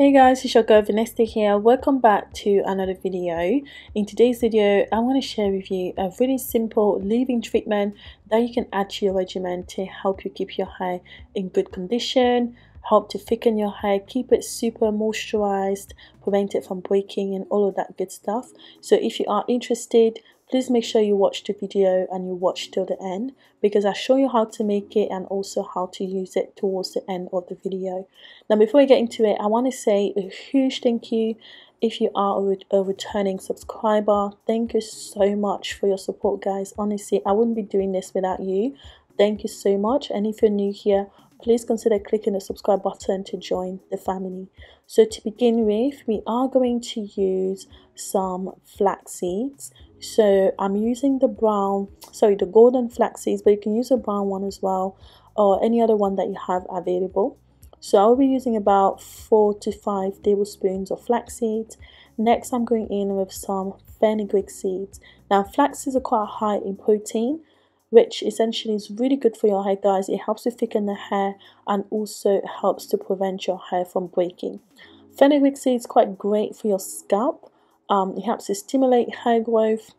Hey guys, it's your girl Vanesta here. Welcome back to another video. In today's video, I'm going to share with you a really simple leave-in treatment that you can add to your regimen to help you keep your hair in good condition, help to thicken your hair, keep it super moisturized, prevent it from breaking and all of that good stuff. So if you are interested, please make sure you watch the video and you watch till the end because I show you how to make it and also how to use it towards the end of the video. Now before we get into it, I want to say a huge thank you if you are a, returning subscriber. Thank you so much for your support guys. Honestly, I wouldn't be doing this without you. Thank you so much and if you're new here, please consider clicking the subscribe button to join the family. So to begin with, we are going to use some flax seeds. So I'm using the brown, sorry, the golden flax seeds, but you can use a brown one as well or any other one that you have available. So I'll be using about four to five tablespoons of flax seeds. Next, I'm going in with some fenugreek seeds. Now, flax seeds are quite high in protein, which essentially is really good for your hair guys it helps to thicken the hair and also helps to prevent your hair from breaking fenugreek seeds quite great for your scalp um, it helps to stimulate hair growth.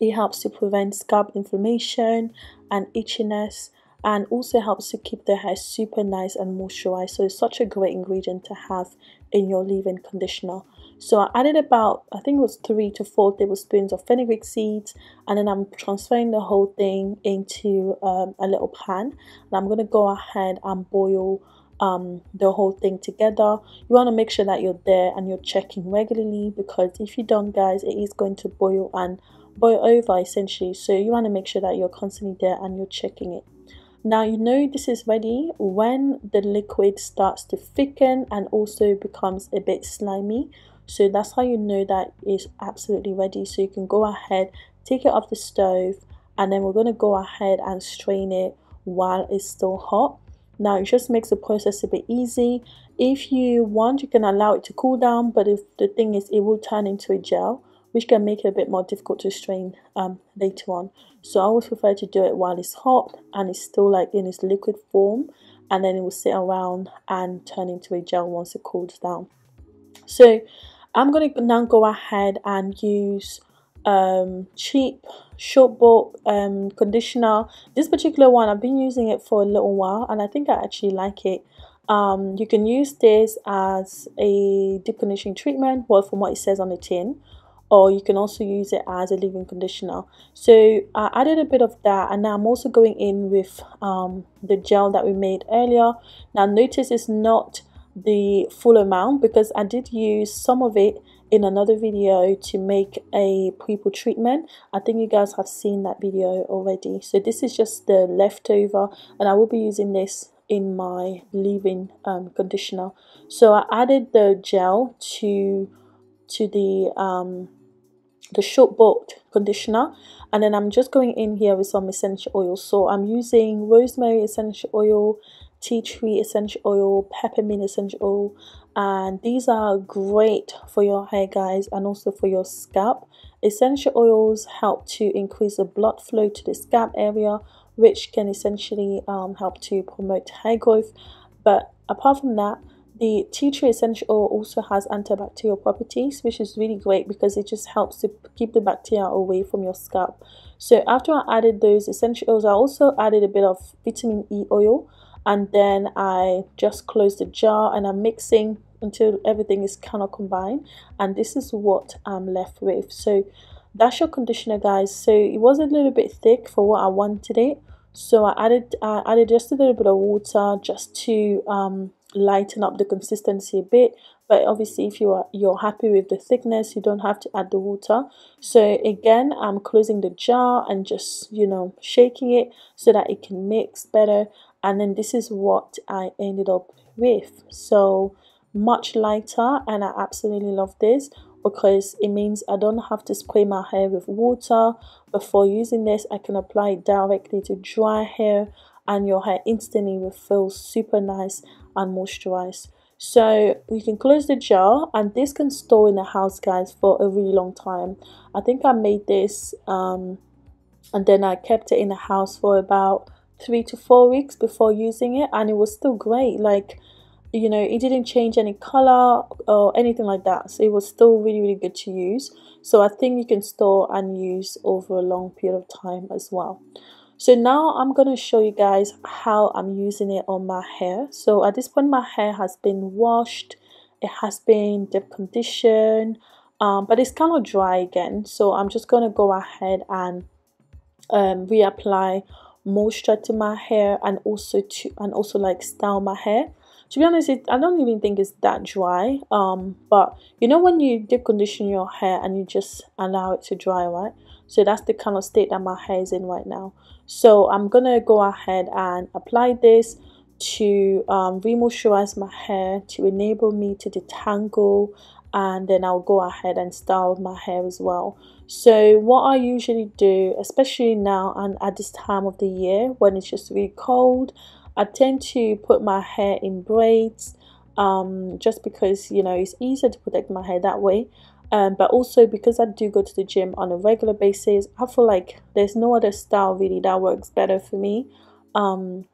It helps to prevent scalp inflammation and itchiness and also helps to keep the hair super nice and moisturized. So it's such a great ingredient to have in your leave-in conditioner. So I added about I think it was three to four tablespoons of fenugreek seeds and then I'm transferring the whole thing into um, a little pan. And I'm going to go ahead and boil um, the whole thing together you want to make sure that you're there and you're checking regularly because if you don't guys it is going to boil and boil over essentially so you want to make sure that you're constantly there and you're checking it now you know this is ready when the liquid starts to thicken and also becomes a bit slimy. So that's how you know that it's absolutely ready. So you can go ahead, take it off the stove and then we're going to go ahead and strain it while it's still hot. Now it just makes the process a bit easy. If you want, you can allow it to cool down, but if the thing is, it will turn into a gel which can make it a bit more difficult to strain um, later on. So I always prefer to do it while it's hot and it's still like in its liquid form and then it will sit around and turn into a gel once it cools down. So I'm going to now go ahead and use um, cheap short bought um, conditioner. This particular one, I've been using it for a little while and I think I actually like it. Um, you can use this as a deep conditioning treatment, well from what it says on the tin or you can also use it as a leave-in conditioner so I added a bit of that and now I'm also going in with um, the gel that we made earlier now notice it's not the full amount because I did use some of it in another video to make a pre-poo treatment. I think you guys have seen that video already. So this is just the leftover and I will be using this in my leave-in um, conditioner. So I added the gel to to the um, the short bought conditioner and then I'm just going in here with some essential oil. So I'm using rosemary essential oil tea tree essential oil peppermint essential oil and these are great for your hair guys and also for your scalp. Essential oils help to increase the blood flow to the scalp area which can essentially um, help to promote hair growth. But apart from that the tea tree essential oil also has antibacterial properties, which is really great because it just helps to keep the bacteria away from your scalp. So after I added those essential oils, I also added a bit of vitamin E oil and then I just closed the jar and I'm mixing until everything is kind of combined and this is what I'm left with. So that's your conditioner guys. So it was a little bit thick for what I wanted it. So I added I added just a little bit of water just to um lighten up the consistency a bit but obviously if you are you're happy with the thickness you don't have to add the water. So again I'm closing the jar and just you know shaking it so that it can mix better. And then this is what I ended up with. So much lighter and I absolutely love this because it means I don't have to spray my hair with water. Before using this I can apply it directly to dry hair and your hair instantly will feel super nice and moisturize. so you can close the jar and this can store in the house guys for a really long time. I think i made this um, and then i kept it in the house for about three to four weeks before using it and it was still great. Like you know it didn't change any color or anything like that. So it was still really really good to use. So I think you can store and use over a long period of time as well so now I'm going to show you guys how I'm using it on my hair. So at this point my hair has been washed. It has been deep conditioned um, but it's kind of dry again. So I'm just going to go ahead and um, reapply moisture to my hair and also to and also like style my hair to be honest it, i don't even think it's that dry um but you know when you deep condition your hair and you just allow it to dry right? So that's the kind of state that my hair is in right now. So i'm gonna go ahead and apply this to um, remoisturize my hair to enable me to detangle and then I'll go ahead and style my hair as well. So what I usually do especially now and at this time of the year when it's just really cold I tend to put my hair in braids um, just because you know it's easier to protect my hair that way. Um, but also because I do go to the gym on a regular basis I feel like there's no other style really that works better for me um,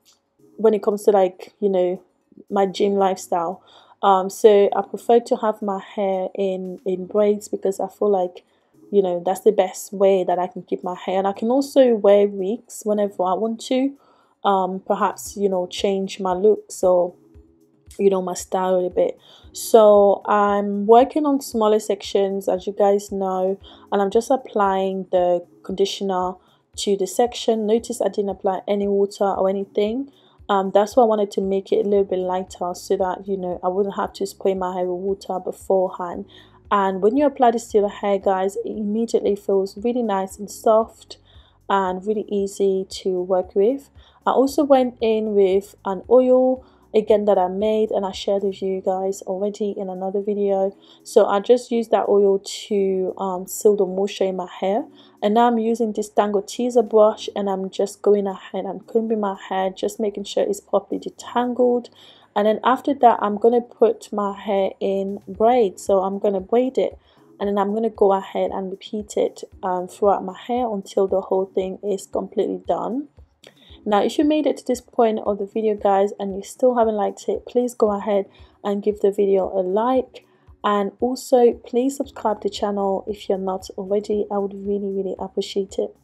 when it comes to like you know my gym lifestyle. Um, so I prefer to have my hair in in braids because I feel like you know that's the best way that I can keep my hair. And I can also wear wigs whenever I want to um, perhaps you know change my look so you know my style a bit. So I'm working on smaller sections as you guys know and I'm just applying the conditioner to the section. Notice I didn't apply any water or anything. Um, that's why I wanted to make it a little bit lighter so that you know I wouldn't have to spray my hair with water beforehand. And when you apply this to the hair guys it immediately feels really nice and soft and really easy to work with I also went in with an oil again that I made and I shared with you guys already in another video. So I just used that oil to um, seal the moisture in my hair. And now I'm using this Tangle Teezer brush and I'm just going ahead and combing my hair just making sure it's properly detangled. And then after that I'm going to put my hair in braid. So I'm going to braid it and then I'm going to go ahead and repeat it um, throughout my hair until the whole thing is completely done now if you made it to this point of the video guys and you still haven't liked it please go ahead and give the video a like. And also please subscribe to the channel if you're not already. I would really really appreciate it.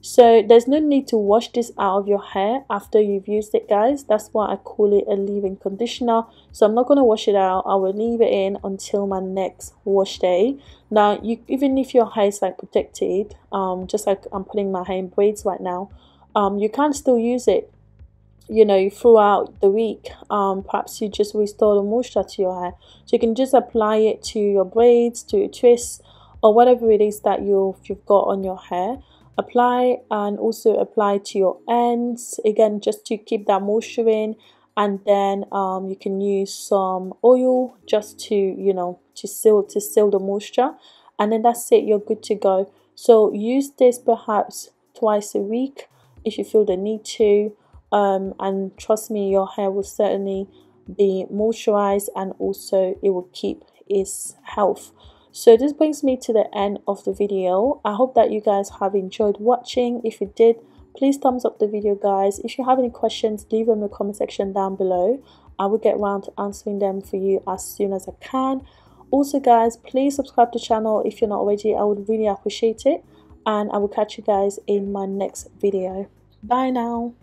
So there's no need to wash this out of your hair after you've used it guys. That's why i call it a leave-in conditioner. So i'm not going to wash it out. I will leave it in until my next wash day. Now you even if your hair is like protected um just like i'm putting my hair in braids right now um you can still use it you know throughout the week. Um perhaps you just restore the moisture to your hair. So you can just apply it to your braids to your twists or whatever it is that you've you've got on your hair. Apply and also apply to your ends. Again just to keep that moisture in. And then um, you can use some oil just to you know to seal to seal the moisture. And then that's it. You're good to go. So use this perhaps twice a week if you feel the need to um, and trust me your hair will certainly be moisturized and also it will keep its health. So this brings me to the end of the video. I hope that you guys have enjoyed watching. If you did please thumbs up the video guys. If you have any questions leave them in the comment section down below. I will get around to answering them for you as soon as i can. Also guys please subscribe to the channel if you're not already. I would really appreciate it and i will catch you guys in my next video. Bye now